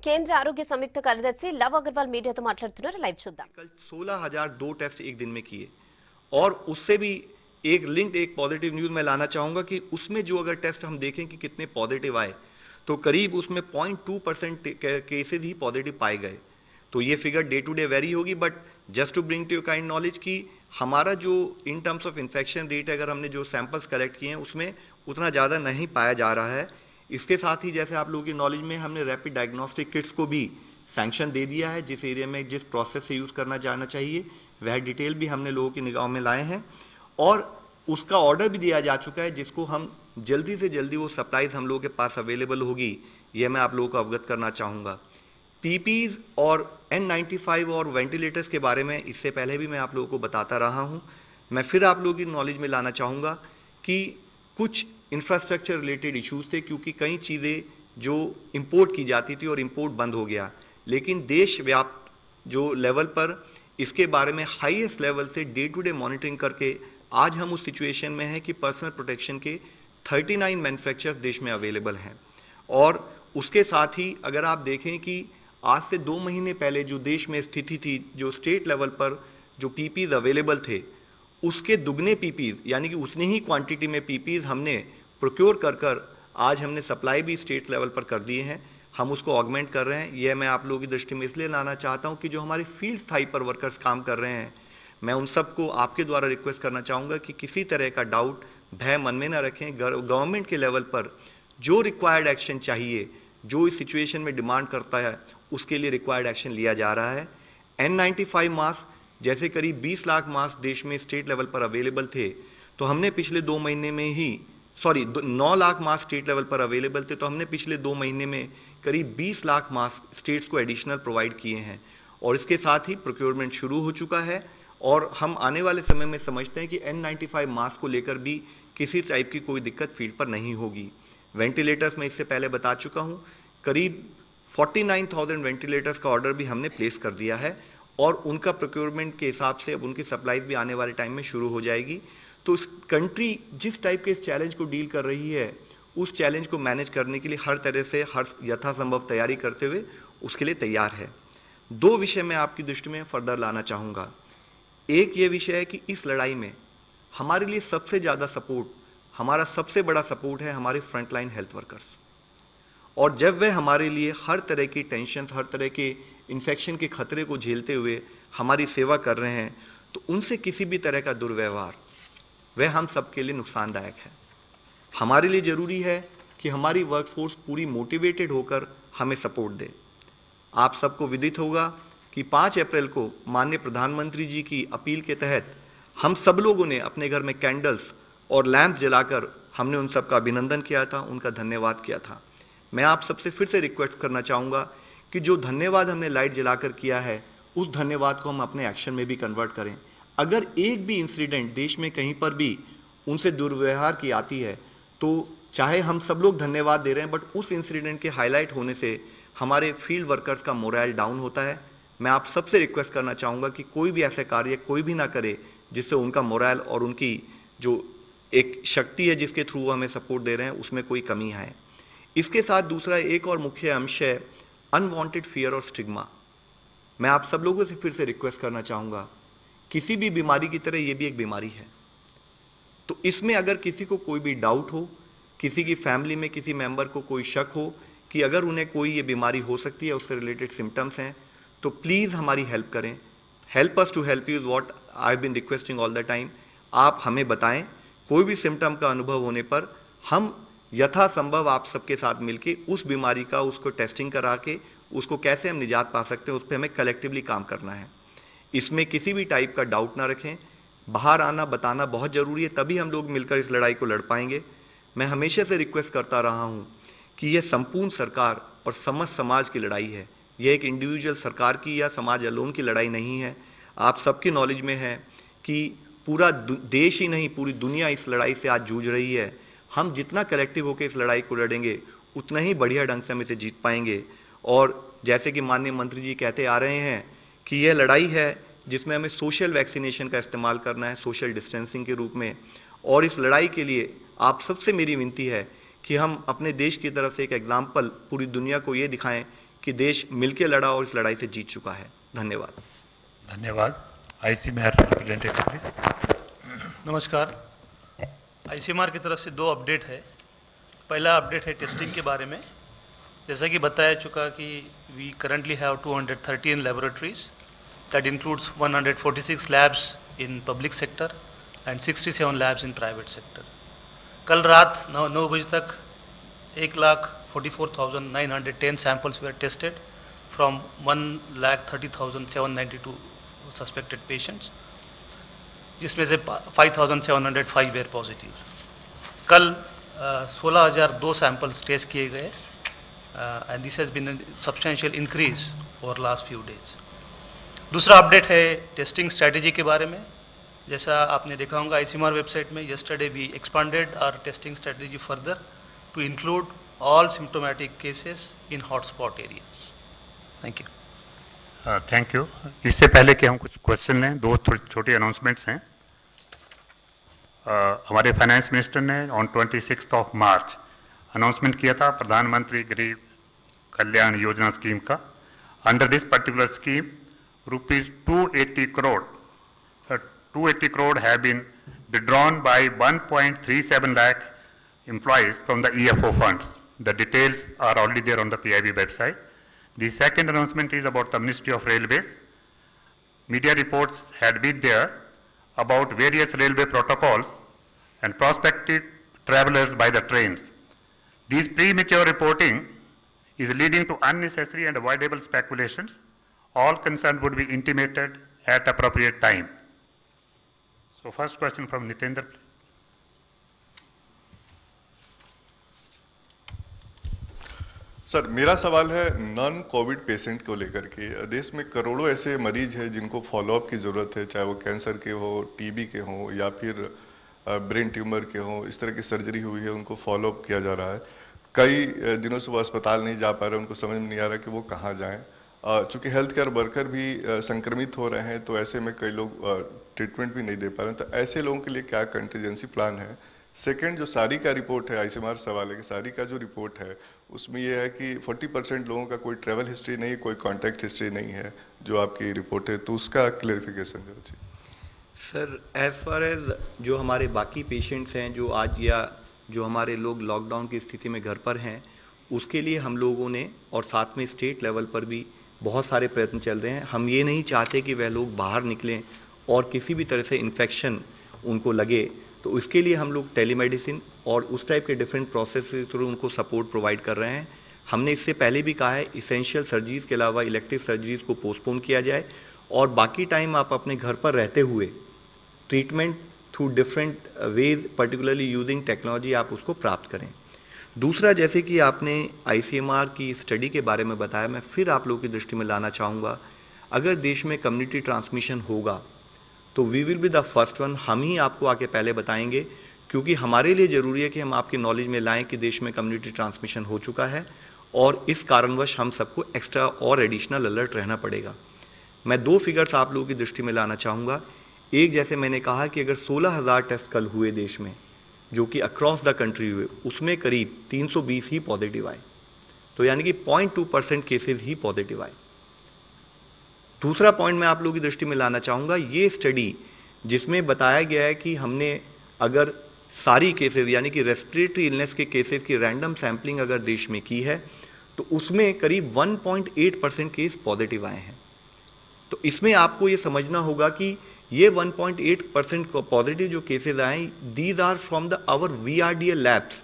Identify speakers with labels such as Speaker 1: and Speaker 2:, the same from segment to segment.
Speaker 1: కేంద్ర ఆరోగ్య సంయుక్త కార్యదర్శి లవ్ అగర్వాల్ మీడియాతో మాట్లాడుతున్నారు లైవ్ చూద్దాం
Speaker 2: कल सोलह हजार दो टेस्ट एक दिन में किए और उससे भी एक लिंक एक पॉजिटिव न्यूज मैं लाना चाहूंगा कि उसमें जो अगर टेस्ट हम देखें कि कितने पॉजिटिव आए तो करीब उसमें 0.2 परसेंट केसेज ही पॉजिटिव पाए गए तो ये figure day to day vary होगी but just to bring to you kind knowledge कि हमारा जो in terms of infection rate अगर हमने जो सैंपल्स कलेक्ट किए हैं उसमें उतना ज़्यादा नहीं पाया जा रहा है इसके साथ ही जैसे आप लोगों की नॉलेज में हमने रैपिड डायग्नोस्टिक किट्स को भी सैंक्शन दे दिया है, जिस एरिया में जिस प्रोसेस से यूज़ करना जाना चाहिए, वह डिटेल भी हमने लोगों की निगाह में लाए हैं। और उसका ऑर्डर भी दिया जा चुका है, जिसको हम जल्दी से जल्दी वो सप्लाईज हम लोगों के पास अवेलेबल होगी, यह मैं आप लोगों को अवगत करना चाहूँगा। पीपीज और N95 और वेंटिलेटर्स के बारे में इससे पहले भी मैं आप लोगों को बताता रहा हूँ। मैं फिर आप लोगों की नॉलेज में लाना चाहूँगा कि कुछ इंफ्रास्ट्रक्चर रिलेटेड इश्यूज़ थे, क्योंकि कई चीज़ें जो इंपोर्ट की जाती थी और इंपोर्ट बंद हो गया। लेकिन देश व्याप्त जो लेवल पर, इसके बारे में हाईएस्ट लेवल से डे टू डे मॉनिटरिंग करके, आज हम उस सिचुएशन में हैं कि पर्सनल प्रोटेक्शन के 39 मैन्युफैक्चरर्स देश में अवेलेबल हैं। और उसके साथ ही अगर आप देखें कि आज से दो महीने पहले जो देश में स्थिति थी, जो स्टेट लेवल पर जो पीपीज अवेलेबल थे, उसके दुगने पीपीज यानी कि उतनी ही क्वांटिटी में पीपीज हमने प्रोक्योर कर कर आज हमने सप्लाई भी स्टेट लेवल पर कर दिए हैं। हम उसको ऑगमेंट कर रहे हैं। यह मैं आप लोगों की दृष्टि में इसलिए लाना चाहता हूँ कि जो हमारे फ़ील्ड स्थायी पर वर्कर्स काम कर रहे हैं, मैं उन सबको आपके द्वारा रिक्वेस्ट करना चाहूँगा कि किसी तरह का डाउट भय मन में ना रखें। गवर्नमेंट के लेवल पर जो रिक्वायर्ड एक्शन चाहिए, जो इस सिचुएशन में डिमांड करता है, उसके लिए रिक्वायर्ड एक्शन लिया जा रहा है। एन नाइन्टी फाइव मास्क जैसे करीब 20 लाख मास्क देश में स्टेट लेवल पर अवेलेबल थे। तो हमने पिछले दो महीने में ही सॉरी नौ लाख मास्क स्टेट लेवल पर अवेलेबल थे तो हमने पिछले दो महीने में करीब 20 लाख मास्क स्टेट्स को एडिशनल प्रोवाइड किए हैं। और इसके साथ ही प्रोक्योरमेंट शुरू हो चुका है और हम आने वाले समय में समझते हैं कि N95 मास्क को लेकर भी किसी टाइप की कोई दिक्कत फ़ील्ड पर नहीं होगी। वेंटिलेटर्स में इससे पहले बता चुका हूँ करीब 49,000 वेंटिलेटर्स का ऑर्डर भी हमने प्लेस कर दिया है और उनका प्रोक्योरमेंट के हिसाब से अब उनकी सप्लाईज भी आने वाले टाइम में शुरू हो जाएगी। तो कंट्री जिस टाइप के इस चैलेंज को डील कर रही है, उस चैलेंज को मैनेज करने के लिए हर तरह से, हर यथासंभव तैयारी करते हुए उसके लिए तैयार है। दो विषय मैं आपकी दृष्टि में फर्दर लाना चाहूँगा। एक ये विषय है कि इस लड़ाई में हमारे लिए सबसे ज़्यादा सपोर्ट, हमारा सबसे बड़ा सपोर्ट है हमारे फ्रंटलाइन हेल्थ वर्कर्स। और जब वे हमारे लिए हर तरह की टेंशन हर तरह के इन्फेक्शन के खतरे को झेलते हुए हमारी सेवा कर रहे हैं तो उनसे किसी भी तरह का दुर्व्यवहार वह हम सबके लिए नुकसानदायक है। हमारे लिए ज़रूरी है कि हमारी वर्कफोर्स पूरी मोटिवेटेड होकर हमें सपोर्ट दे। आप सबको विदित होगा कि 5 अप्रैल को माननीय प्रधानमंत्री जी की अपील के तहत हम सब लोगों ने अपने घर में कैंडल्स और लैंप जलाकर हमने उन सबका अभिनंदन किया था, उनका धन्यवाद किया था। मैं आप सबसे फिर से रिक्वेस्ट करना चाहूँगा कि जो धन्यवाद हमने लाइट जलाकर किया है, उस धन्यवाद को हम अपने एक्शन में भी कन्वर्ट करें। अगर एक भी इंसिडेंट देश में कहीं पर भी उनसे दुर्व्यवहार की आती है तो चाहे हम सब लोग धन्यवाद दे रहे हैं बट उस इंसिडेंट के हाईलाइट होने से हमारे फ़ील्ड वर्कर्स का मोरल डाउन होता है। मैं आप सबसे रिक्वेस्ट करना चाहूँगा कि कोई भी ऐसे कार्य कोई भी ना करे, जिससे उनका मोरल और उनकी जो एक शक्ति है जिसके थ्रू हमें सपोर्ट दे रहे हैं, उसमें कोई कमी आए। इसके साथ दूसरा एक और मुख्य अंश है अनवांटेड फियर और स्टिग्मा मैं आप सब लोगों से फिर से रिक्वेस्ट करना चाहूँगा किसी भी बीमारी की तरह ये भी एक बीमारी है। तो इसमें अगर किसी को कोई भी डाउट हो, किसी की फैमिली में किसी मेंबर को कोई शक हो कि अगर उन्हें कोई ये बीमारी हो सकती है, उससे रिलेटेड सिम्टम्स हैं तो प्लीज़ हमारी हेल्प करें। Help us to help you is what I been requesting all the time आप हमें बताएँ, कोई भी सिम्टम का अनुभव होने पर हम यथासंभव आप सबके साथ मिलकर उस बीमारी का, उसको टेस्टिंग करा के, उसको कैसे हम निजात पा सकते हैं, उस पर हमें कलेक्टिवली काम करना है। इसमें किसी भी टाइप का डाउट ना रखें। बाहर आना, बताना बहुत ज़रूरी है, तभी हम लोग मिलकर इस लड़ाई को लड़ पाएँगे। मैं हमेशा से रिक्वेस्ट करता रहा हूँ कि यह संपूर्ण सरकार और समस्त समाज की लड़ाई है। यह एक इंडिविजुअल सरकार की या समाज अलोन की लड़ाई नहीं है। आप सबकी नॉलेज में है कि पूरा देश ही नहीं, पूरी दुनिया इस लड़ाई से आज जूझ रही है। हम जितना कलेक्टिव होकर इस लड़ाई को लड़ेंगे, उतना ही बढ़िया ढंग से हम इसे जीत पाएँगे। और जैसे कि माननीय मंत्री जी कहते आ रहे हैं कि यह लड़ाई है जिसमें हमें सोशल वैक्सीनेशन का इस्तेमाल करना है सोशल डिस्टेंसिंग के रूप में। और इस लड़ाई के लिए आप सबसे मेरी विनती है कि हम अपने देश की तरफ़ से एक एग्ज़ाम्पल पूरी दुनिया को ये दिखाएँ कि देश मिलकर लड़ा और इस लड़ाई से जीत चुका है। धन्यवाद।
Speaker 3: धन्यवाद। आईसी मेयर रिप्रेजेंटेटिव
Speaker 4: नमस्कार। आईसीएमआर की तरफ़ से दो अपडेट है। पहला अपडेट है टेस्टिंग के बारे में। जैसा कि बताया चुका कि we currently have 213 laboratories that includes 146 labs in public sector and 67 labs in private sector कल रात नौ नौ बजे तक एक lakh forty four thousand nine hundred ten samples were tested from one lakh thirty thousand seven ninety two suspected patients जिसमें से 5,705 where positive कल सोलह हज़ार दो सैंपल्स टेस्ट किए गए and this has been substantial increase over last few days दूसरा update है टेस्टिंग स्ट्रैटेजी के बारे में। जैसा आपने देखा होगा आईसीएमआर वेबसाइट में yesterday we expanded our testing strategy further to include all symptomatic cases in hotspot areas thank you
Speaker 3: thank you इससे पहले कि हम कुछ क्वेश्चन लें दो छोटी अनाउंसमेंट्स हैं। Uh, हमारे फाइनेंस मिनिस्टर ने on twenty six of March announcement किया था प्रधानमंत्री गरीब कल्याण योजना स्कीम का। Under this particular scheme rupees 280 crore. Uh, 280 crore have been withdrawn by 1.37 lakh employees from the EFO funds. The details are already there on the PIB website. The second announcement is about the Ministry of Railways. Media reports had been there about various railway protocols and prospective travelers by the trains. This premature reporting is leading to unnecessary and avoidable speculations All concerned would be intimated at appropriate time. So, first question from Nitendra.
Speaker 5: Sir मेरा सवाल है non Covid patient को लेकर के देश में करोड़ों ऐसे मरीज़ हैं जिनको फॉलोअप की ज़रूरत है, चाहे वो कैंसर के हो टीबी के हो, या फिर ब्रेन ट्यूमर के हो, इस तरह की सर्जरी हुई है, उनको फॉलोअप किया जा रहा है कई दिनों से वो अस्पताल नहीं जा पा रहे, उनको समझ में नहीं आ रहा कि वो कहाँ जाएँ चूँकि हेल्थ केयर वर्कर भी संक्रमित हो रहे हैं तो ऐसे में कई लोग ट्रीटमेंट भी नहीं दे पा रहे हैं। तो ऐसे लोगों के लिए क्या कंटीजेंसी प्लान है? सेकेंड जो सारी का रिपोर्ट है आईसीएमआर सवाल है कि सारी का जो रिपोर्ट है, उसमें यह है कि 40 परसेंट लोगों का कोई ट्रैवल हिस्ट्री नहीं, कोई कॉन्टैक्ट हिस्ट्री नहीं है, जो आपकी रिपोर्ट है। तो उसका क्लेरिफिकेशन जरा जी।
Speaker 2: सर एज फार एज जो हमारे बाकी पेशेंट्स हैं, जो आज या जो हमारे लोग लॉकडाउन की स्थिति में घर पर हैं, उसके लिए हम लोगों ने, और साथ में स्टेट लेवल पर भी बहुत सारे प्रयत्न चल रहे हैं। हम ये नहीं चाहते कि वह लोग बाहर निकलें और किसी भी तरह से इन्फेक्शन उनको लगे। तो उसके लिए हम लोग टेलीमेडिसिन और उस टाइप के डिफरेंट प्रोसेस के थ्रू उनको सपोर्ट प्रोवाइड कर रहे हैं। हमने इससे पहले भी कहा है इसेंशियल सर्जरीज के अलावा इलेक्टिव सर्जरीज को पोस्टपोन किया जाए और बाकी टाइम आप अपने घर पर रहते हुए treatment through different ways particularly using technology आप उसको प्राप्त करें। दूसरा, जैसे कि आपने आईसीएमआर की स्टडी के बारे में बताया, मैं फिर आप लोगों की दृष्टि में लाना चाहूँगा। अगर देश में कम्युनिटी ट्रांसमिशन होगा तो we will be the first one हम ही आपको आके पहले बताएँगे, क्योंकि हमारे लिए ज़रूरी है कि हम आपके नॉलेज में लाएँ कि देश में कम्युनिटी ट्रांसमिशन हो चुका है, और इस कारणवश हम सबको एक्स्ट्रा और एडिशनल अलर्ट रहना पड़ेगा। मैं दो फिगर्स आप लोगों की दृष्टि में लाना चाहूँगा। एक, जैसे मैंने कहा कि अगर सोलह हज़ार टेस्ट कल हुए देश में जो कि अक्रॉस द कंट्री हुए, उसमें करीब 320 ही पॉजिटिव आए। तो यानी कि 0.2 परसेंट केसेज ही पॉजिटिव आए। दूसरा पॉइंट मैं आप लोगों की दृष्टि में लाना चाहूँगा, ये स्टडी जिसमें बताया गया है कि हमने अगर सारी केसेस यानी कि रेस्पिरेटरी इलनेस के केसेस की रैंडम सैंपलिंग अगर देश में की है तो उसमें करीब 1.8 परसेंट केस पॉजिटिव आए हैं। तो इसमें आपको ये समझना होगा कि ये 1.8 परसेंट पॉजिटिव जो केसेस आए these are from the our VRDL labs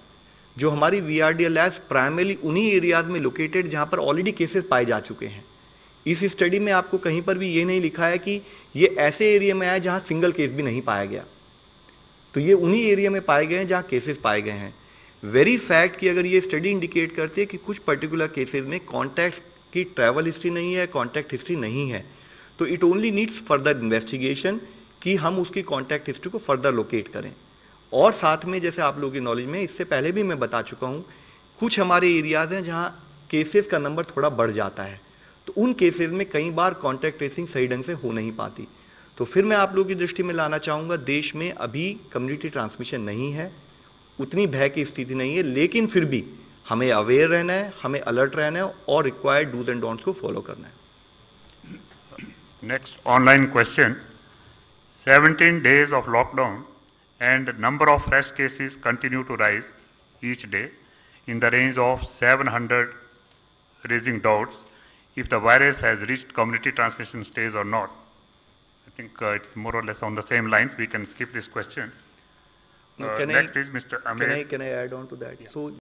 Speaker 2: जो हमारी वीआरडीएल लैब्स प्राइमरली उन्हीं एरियाज़ में लोकेटेड जहाँ पर ऑलरेडी केसेस पाए जा चुके हैं। इस स्टडी में आपको कहीं पर भी ये नहीं लिखा है कि ये ऐसे एरिया में आया जहाँ सिंगल केस भी नहीं पाया गया। तो ये उन्हीं एरिया में पाए गए हैं जहाँ केसेस पाए गए हैं। वेरी फैक्ट कि अगर ये स्टडी इंडिकेट करती है कि कुछ पर्टिकुलर केसेस में कॉन्टैक्ट की ट्रैवल हिस्ट्री नहीं है कॉन्टैक्ट हिस्ट्री नहीं है तो it only needs further investigation कि हम उसकी कॉन्टैक्ट हिस्ट्री को फर्दर लोकेट करें। और साथ में जैसे आप लोगों की नॉलेज में, इससे पहले भी मैं बता चुका हूँ, कुछ हमारे एरियाज़ हैं जहाँ केसेस का नंबर थोड़ा बढ़ जाता है। तो उन केसेस में कई बार कॉन्टैक्ट ट्रेसिंग सही ढंग से हो नहीं पाती। तो फिर मैं आप लोगों की दृष्टि में लाना चाहूँगा, देश में अभी कम्युनिटी ट्रांसमिशन नहीं है, उतनी भय की स्थिति नहीं है, लेकिन फिर भी हमें अवेयर रहना है, हमें अलर्ट रहना है और रिक्वायर्ड डूज एंड डोंट्स को फॉलो करना है।
Speaker 3: Next online question. 17 days of lockdown and number of fresh cases continue to rise each day in the range of 700, raising doubts if the virus has reached community transmission stage or not. I think uh, it's more or less on the same lines. We can skip this question.
Speaker 2: No,
Speaker 3: Uh,
Speaker 2: can I-
Speaker 3: is Mr.
Speaker 2: Can I, can I add on to that? So